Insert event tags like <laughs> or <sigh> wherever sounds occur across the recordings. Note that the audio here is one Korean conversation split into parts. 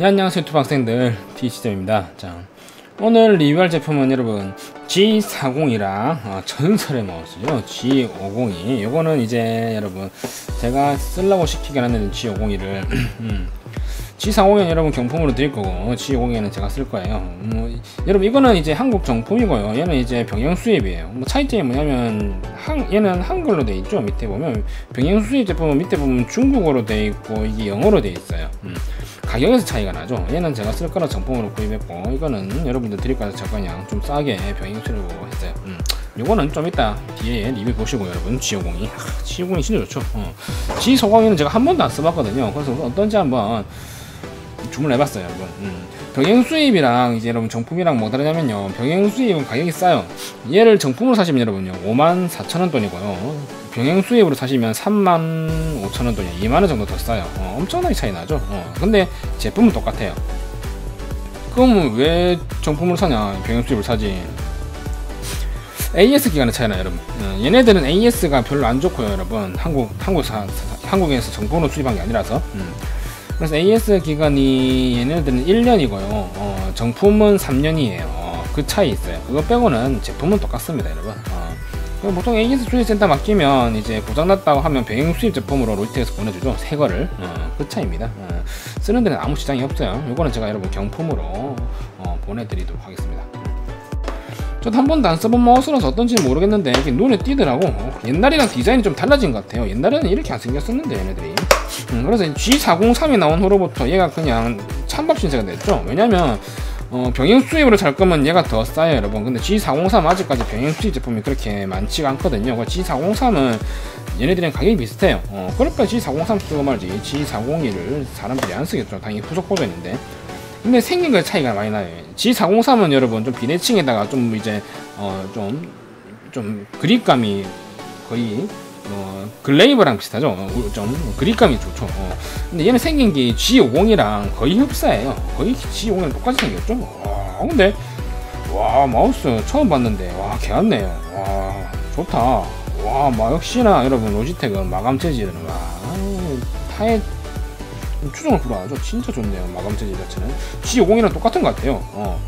네, 안녕하세요 유튜브 학생들 D시점입니다 자 오늘 리뷰할 제품은 여러분 G40이랑 어, 전설의 마우스죠 G502 요거는 이제 여러분 제가 쓰려고 시키긴 했는데 G502를 G40은 여러분 경품으로 드릴 거고 G50에는 제가 쓸 거예요. 뭐, 여러분 이거는 이제 한국 정품이고요. 얘는 이제 병행 수입이에요. 뭐 차이점이 뭐냐면 한, 얘는 한글로 돼 있죠. 밑에 보면 병행 수입 제품은 밑에 보면 중국어로 돼 있고 이게 영어로 돼 있어요. 음. 가격에서 차이가 나죠. 얘는 제가 쓸 거라 정품으로 구입했고 이거는 여러분들 드릴 거라 제가 그냥 좀 싸게 병행 수입으로 했어요. 음. 요거는 좀 이따 뒤에 리뷰 보시고 여러분 G50이 G50이 진짜 좋죠. 어. G40은 제가 한 번도 안 써봤거든요. 그래서 어떤지 한번 주문해봤어요 여러분. 음. 병행 수입이랑 이제 여러분 정품이랑 뭐 다르냐면요. 병행 수입은 가격이 싸요. 얘를 정품으로 사시면 여러분요 5만 4천원 돈이고요. 병행 수입으로 사시면 3만 5천원 돈이 2만원 정도 더 싸요. 어, 엄청나게 차이 나죠? 어. 근데 제품은 똑같아요. 그럼 왜 정품으로 사냐 병행 수입을 사지? AS 기간의 차이나 여러분. 어, 얘네들은 AS가 별로 안 좋고요 여러분. 한국 한국 사 한국에서 정품으로 수입한 게 아니라서. 음. 그래서 AS 기간이 얘네들은 1년이고요. 어, 정품은 3년이에요. 어, 그 차이 있어요. 그거 빼고는 제품은 똑같습니다, 여러분. 어. 보통 AS 수입센터 맡기면 이제 고장났다고 하면 병행 수입 제품으로 로이터에서 보내주죠. 새 거를. 어, 그 차이입니다. 어, 쓰는 데는 아무 지장이 없어요. 이거는 제가 여러분 경품으로 어, 보내드리도록 하겠습니다. 저도 한 번도 안 써본 마우스라서 어떤지 모르겠는데 이게 눈에 띄더라고. 옛날이랑 디자인이 좀 달라진 것 같아요. 옛날에는 이렇게 안 생겼었는데 얘네들이. 음, 그래서 G403이 나온 후로부터 얘가 그냥 찬밥 신세가 됐죠. 왜냐면 어, 병행 수입으로 잘 거면 얘가 더 싸요 여러분. 근데 G403 아직까지 병행 수입 제품이 그렇게 많지가 않거든요. G403은 얘네들이랑 가격이 비슷해요. 어, 그러니까 G403 쓰고 말지 G401을 사람들이 안 쓰겠죠. 당연히 후속 버전인데. 근데 생긴 거 차이가 많이 나요. G403은 여러분 좀 비대칭에다가 좀 이제 어좀좀 좀 그립감이 거의 어 글레이버랑 비슷하죠. 어, 좀 그립감이 좋죠. 어. 근데 얘는 생긴 게 G50이랑 거의 흡사해요. 거의 G50이랑 똑같이 생겼죠. 와 근데 와 마우스 처음 봤는데 와 개같네요. 와 좋다. 와 마, 역시나 여러분 로지텍은 마감 재질은 와 타의 추종을 불허하죠 진짜 좋네요 마감 재질 자체는 G502랑 똑같은 것 같아요 어.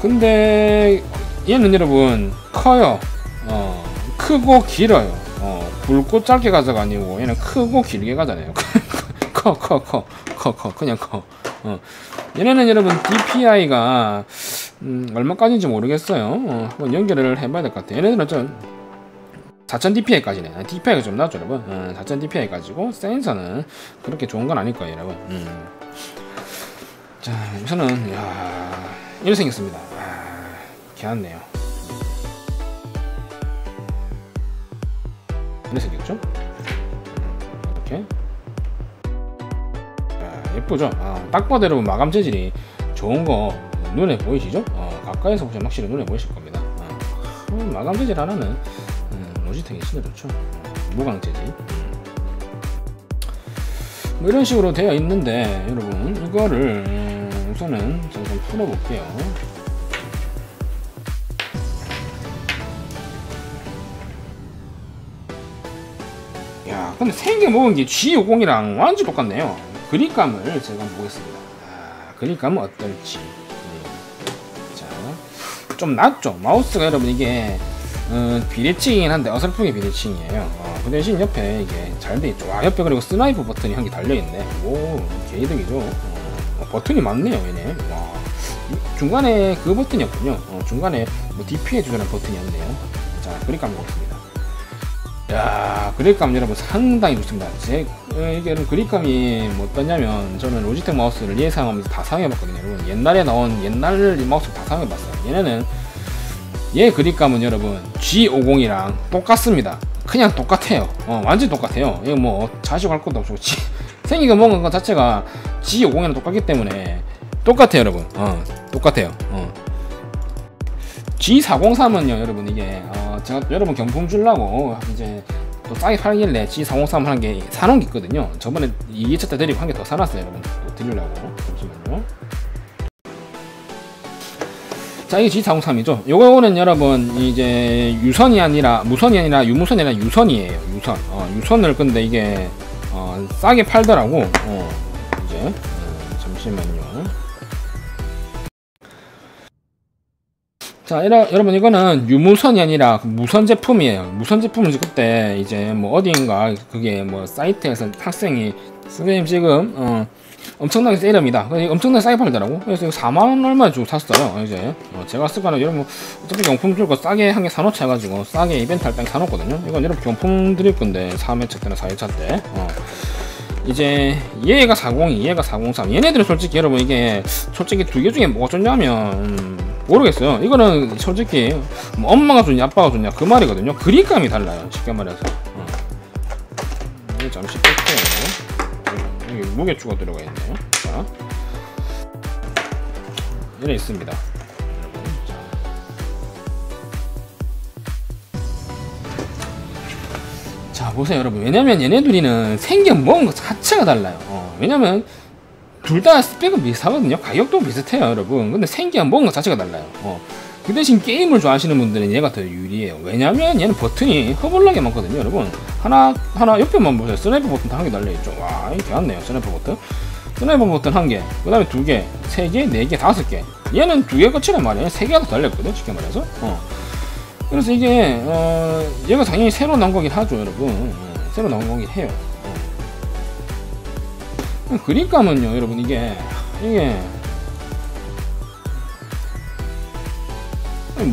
근데 얘는 여러분 커요 어. 크고 길어요 어. 굵고 짧게 가자가 아니고 얘는 크고 길게 가잖아요 <laughs> 커 커 커 커 커 그냥 커 어. 얘네는 여러분 DPI가 음, 얼마까지인지 모르겠어요 어. 한번 연결을 해봐야 될 것 같아요 얘네는 어쨌든 4000dpi까지네. dpi가 좀 낮죠 여러분? 어, 음, 4000dpi 가지고 센서는 그렇게 좋은 건 아닐 거예요 여러분? 음. 자 우선은 야 이렇게 생겼습니다. 아, 개났네요. 이렇게 생겼죠? 이렇게. 아, 예쁘죠? 아, 딱 봐도 여러분 마감 재질이 좋은 거 눈에 보이시죠? 어, 가까이서 보시면 확실히 눈에 보이실 겁니다. 어, 마감 재질 하나는 로지텍이 진짜 좋죠. 무광재질 뭐 이런 식으로 되어 있는데 여러분 이거를 우선은 제가 좀 풀어볼게요. 야 근데 생겨 먹은 게 G502랑 완전 똑같네요. 그립감을 제가 한번 보겠습니다. 아, 그립감은 어떨지. 네. 자좀 낫죠? 마우스가 여러분 이게 어, 비대칭이긴 한데 어설프게 비대칭이에요. 어, 그 대신 옆에 이게 잘 돼 있죠 아, 옆에 그리고 snipe 버튼이 한 개 달려있네. 오 개이득이죠. 어, 버튼이 많네요 얘네. 와. 중간에 그 버튼이었군요. 어, 중간에 뭐 DPI 조절하는 버튼이었네요. 자 그립감 보겠습니다. 야 그립감 여러분 상당히 좋습니다. 제 어, 이게 그립감이 뭐 어떠냐면 저는 로지텍 마우스를 예상하면서 다 사용해봤거든요 여러분. 옛날에 나온 옛날 마우스 다 사용해봤어요. 얘네는 얘 그립감은 여러분 G50이랑 똑같습니다. 그냥 똑같아요. 어, 완전 똑같아요. 이거 뭐 자식할 것도 없고 G, <laughs> 생긴 거 먹은 것 자체가 G50이랑 똑같기 때문에 똑같아요 여러분. 어, 똑같아요. 어. G403은요 여러분 이게 어, 제가 여러분 경품 주려고 이제 또 싸게 팔길래 G403 하는 게 사놓은 게 있거든요. 저번에 2차 때 드리고 한 개 더 사놨어요 여러분. 또 드리려고. 잠시만요 자, 이게 G403이죠. 요거는 여러분, 이제 유선이 아니라, 무선이 아니라 유무선이 아니라 유선이에요. 유선. 어, 유선을 근데 이게, 어, 싸게 팔더라고. 어, 이제, 어, 잠시, 보시면요. 자, 이라, 여러분 이거는 유무선이 아니라 무선 제품이에요. 무선 제품은 그때 이제 뭐 어디인가 그게 뭐 사이트에서 학생이 선생님 지금 어, 엄청나게 세일합니다. 엄청나게 싸게 팔더라고. 그래서 4만 얼마 주고 샀어요. 이제 어, 제가 쓰거나 여러분 어차피 경품 줄거 싸게 한 개 사놓자 해가지고 싸게 이벤트 할 때 사놓거든요. 이건 여러분 경품 드릴 건데 3회차 때나 4회차 때. 어. 이제 얘가 402, 얘가 403. 얘네들은 솔직히 여러분 이게 솔직히 두 개 중에 뭐가 좋냐면 음, 모르겠어요. 이거는 솔직히 뭐 엄마가 좋냐 아빠가 좋냐 그 말이거든요. 그립감이 달라요. 쉽게 말해서. 어. 잠시 뺄게요. 여기 무게추가 들어가 있네요. 자, 이래 있습니다. 자 보세요 여러분 왜냐면 얘네 둘이는 생겨 먹은 것 자체가 달라요 어, 왜냐면 둘 다 스펙은 비슷하거든요. 가격도 비슷해요 여러분. 근데 먹은 것 자체가 달라요. 어, 그 대신 게임을 좋아하시는 분들은 얘가 더 유리해요. 왜냐면 얘는 버튼이 허벌나게 많거든요 여러분. 하나 하나 옆에만 보세요. sniper 버튼 한 개 달려있죠. 와 이게 많네요 sniper 버튼. sniper 버튼 한 개 그 다음에 두 개 세 개 네 개 다섯 개. 얘는 두 개 끝이란 말이에요. 세 개가 더 달렸거든 쉽게 말해서. 어. 그래서 이게 어, 얘가 당연히 새로 나온 거긴 하죠 여러분. 어, 새로 나온 거긴 해요. 어. 그립감은요 여러분 이게 이게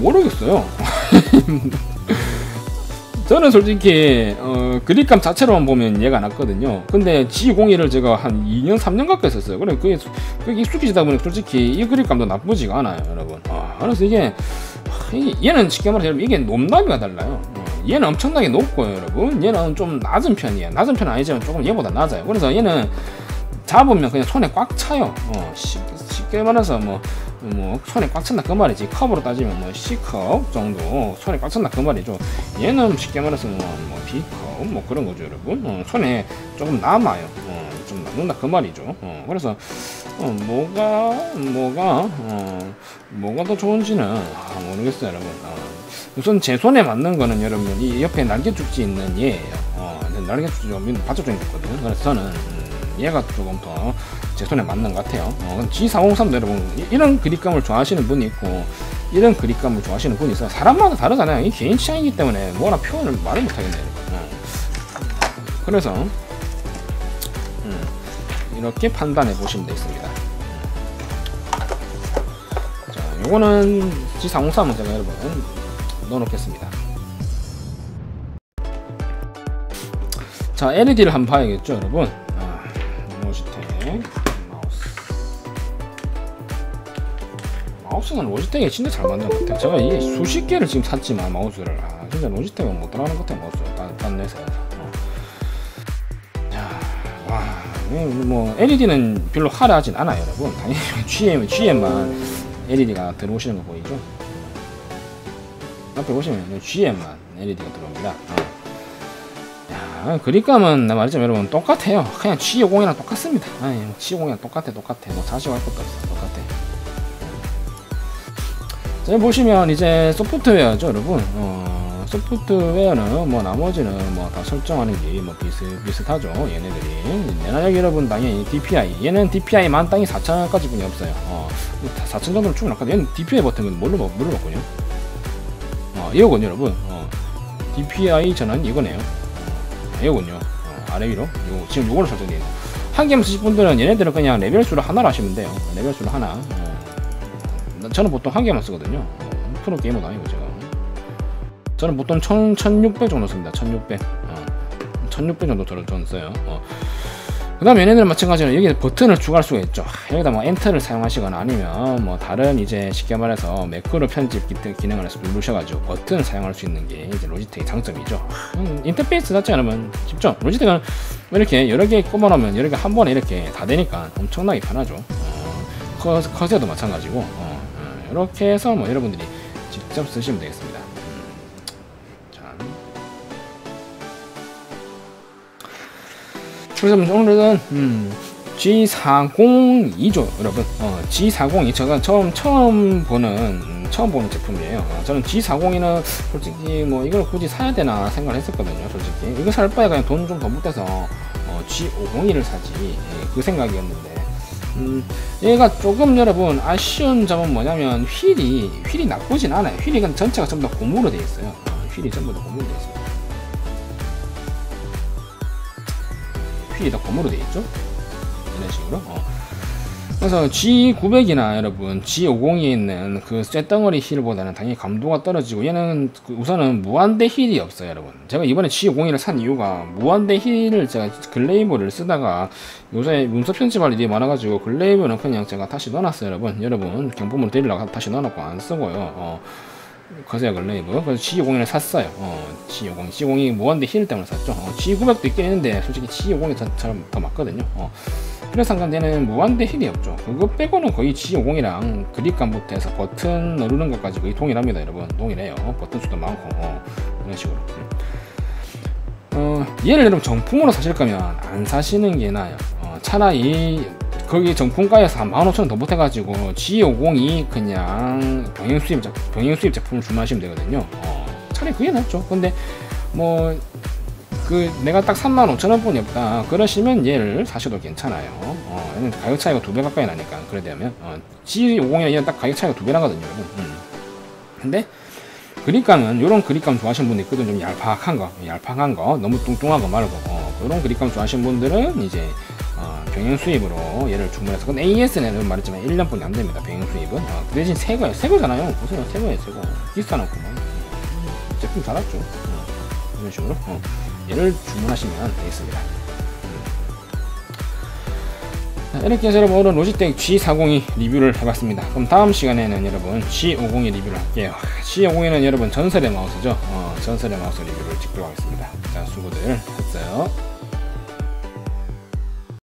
모르겠어요 <laughs> 저는 솔직히 어, 그립감 자체로만 보면 얘가 낫거든요 근데 G02를 제가 한 2년 3년 가까이 썼어요 그래 그게, 그게 익숙해지다 보니 솔직히 이 그립감도 나쁘지가 않아요 여러분 아, 그래서 이게 얘는 쉽게 말해서 이게 높낮이가 달라요. 어, 얘는 엄청나게 높고요, 여러분. 얘는 좀 낮은 편이에요. 낮은 편은 아니지만 조금 얘보다 낮아요. 그래서 얘는 잡으면 그냥 손에 꽉 차요. 어, 쉽게, 쉽게 말해서 뭐, 뭐, 손에 꽉 찬다 그 말이지. 컵으로 따지면 뭐 C컵 정도 손에 꽉 찬다 그 말이죠. 얘는 쉽게 말해서 뭐, 뭐 B컵 뭐 그런 거죠, 여러분. 어, 손에 조금 남아요. 어, 좀 남는다 그 말이죠. 어, 그래서 어, 뭐가 뭐가 어, 뭐가 더 좋은지는 아, 모르겠어요 여러분 어, 우선 제 손에 맞는 거는 여러분 이 옆에 날개 축지 있는 얘예요 어, 날개 축지 좀 바짝 좀 있거든요 그래서 저는 음, 얘가 조금 더 제 손에 맞는 것 같아요. 어, G403도 여러분 이런 그립감을 좋아하시는 분이 있고 이런 그립감을 좋아하시는 분이 있어요 사람마다 다르잖아요. 이 개인 취향이기 때문에 뭐라 표현을 말을 못하겠네요 어. 그래서 음, 이렇게 판단해 보시면 되겠습니다. 요거는 G403은 제가 여러분 넣어놓겠습니다. 자 LED를 한번 봐야겠죠 여러분 마우스는 로지텍이 진짜 잘 만든 것 같아요 제가 이 수십 개를 지금 샀지만 마우스를 아, 진짜 로지텍은 못 따라하는 것 같아요 마우스 딴, 딴 회사에서 어. 뭐 LED는 별로 화려하진 않아요 여러분 당연히 <laughs> GM, GM만 LED가 들어오시는 거 보이죠? 앞에 보시면 GM만 LED가 들어옵니다. 어. 야, 그립감은 나 말했지만 여러분 똑같아요. 그냥 G50이랑 똑같습니다. 아니, G50이랑 똑같아, 똑같아. 뭐 자시할 것도 없어. 자, 보시면 이제 소프트웨어죠, 여러분. 어, 소프트웨어는 뭐 나머지는 뭐 다 설정하는 게 뭐 비슷 비슷하죠, 얘네들이. 내나력 여러분 당연히 DPI. 얘는 DPI 만 땅이 4천까지 뿐이 없어요. 어, 4천 정도는 충분하거든요. 얘는 DPI 버튼은 뭘로 뭘로 바꾸냐? 어, 이거군요, 여러분. 어, DPI 전환 이거네요. 어, 이거군요. 어, 아래 위로. 요, 지금 요걸로 설정되어 있는. 한 개만 쓰실 분들은 얘네들은 그냥 레벨 수를 하나로 하시면 돼요. 레벨 수를 하나. 어, 저는 보통 한 개만 쓰거든요. 어, 프로 게이머도 아니고 제가. 저는 보통 1000, 1600 정도 씁니다. 1600. 어, 1600 정도 저는 써요. 어. 그 다음에 얘네들 마찬가지로 여기 버튼을 추가할 수가 있죠 여기다 뭐 엔터를 사용하시거나 아니면 뭐 다른 이제 쉽게 말해서 매크로 편집 기능을 해서 누르셔가지고 버튼을 사용할 수 있는 게 이제 로지텍의 장점이죠 음, 인터페이스 자체가 여러분 쉽죠 로지텍은 이렇게 여러 개 꼽아놓으면 여러 개 한 번에 이렇게 다 되니까 엄청나게 편하죠 어, 컷, 컷에도 마찬가지고 어, 어, 이렇게 해서 뭐 여러분들이 직접 쓰시면 되겠습니다. 그래서 오늘은 음, G402죠 여러분. 어, G402 제가 처음 처음 보는 음, 처음 보는 제품이에요. 어, 저는 G402는 솔직히 뭐 이걸 굳이 사야 되나 생각을 했었거든요 솔직히. 이거 살 바에 그냥 돈 좀 더 못해서 어, G501을 사지 예, 그 생각이었는데 음, 얘가 조금 여러분 아쉬운 점은 뭐냐면 휠이 휠이 나쁘진 않아요. 휠이 전체가 전부 다 고무로 되어 있어요. 어, 휠이 전부 다 고무로 되어 있습니다. 휠이 다 고무로 되어 있죠. 이런 식으로. 어. 그래서 G900이나 여러분 G502에 있는 그 쇳덩어리 휠보다는 당연히 감도가 떨어지고 얘는 그 우선은 무한대 휠이 없어요 여러분. 제가 이번에 G502를 산 이유가 무한대 휠을 제가 글레이브를 쓰다가 요새 문서 편집할 일이 많아가지고 글레이브는 그냥 제가 다시 넣어놨어요 여러분. 여러분 경품으로 드리려고 다시 넣어놓고 안 쓰고요. 어. 커세어 글레이브. 그래서 G502를 샀어요. 어, G502 G502. 무한대 휠 때문에 샀죠. 어, G900도 있긴 했는데 솔직히 G502가 더, 더, 더 맞거든요. 어. 그래서 상관되는 무한대 힐이 없죠. 그거 빼고는 거의 G50이랑 그립감부터 해서 버튼 누르는 것까지 거의 동일합니다 여러분. 동일해요. 버튼 수도 많고 어, 이런 식으로. 어, 얘를 여러분 정품으로 사실 거면 안 사시는 게 나아요. 어, 차라리 거기 정품가에서 한 15,000원 더 보태가지고 G50이 그냥 병행 수입 작 병행 제품을 주문하시면 되거든요. 어, 차라리 그게 낫죠. 근데 뭐 그 내가 딱 35,000원 뿐이 없다. 그러시면 얘를 사셔도 괜찮아요. 어, 가격 차이가 두 배 가까이 나니까 그래 되면 어, G50이랑 얘는 딱 가격 차이가 두 배 나거든요, 여러분. 음. 근데 그립감은 이런 그립감 좋아하시는 분들 있거든 좀 얄팍한 거, 얄팍한 거, 너무 뚱뚱한 거 말고. 어, 그런 그립감 좋아하시는 분들은 이제 어, 병행 수입으로 얘를 주문해서 근데 AS는 말했지만 1년뿐이 안 됩니다 병행 수입은. 어, 그 대신 새 거예요. 새 거잖아요. 보세요. 새 거예요 새거. 비싸놓고만 음, 제품 잘 왔죠. 어, 이런 식으로. 어, 얘를 주문하시면 되겠습니다. 자, 이렇게 해서 여러분 오늘 로지텍 G402 리뷰를 해봤습니다. 그럼 다음 시간에는 여러분 G50의 리뷰를 할게요. G50은 여러분 전설의 마우스죠. 어, 전설의 마우스 리뷰를 찍도록 하겠습니다. 자 수고들 했어요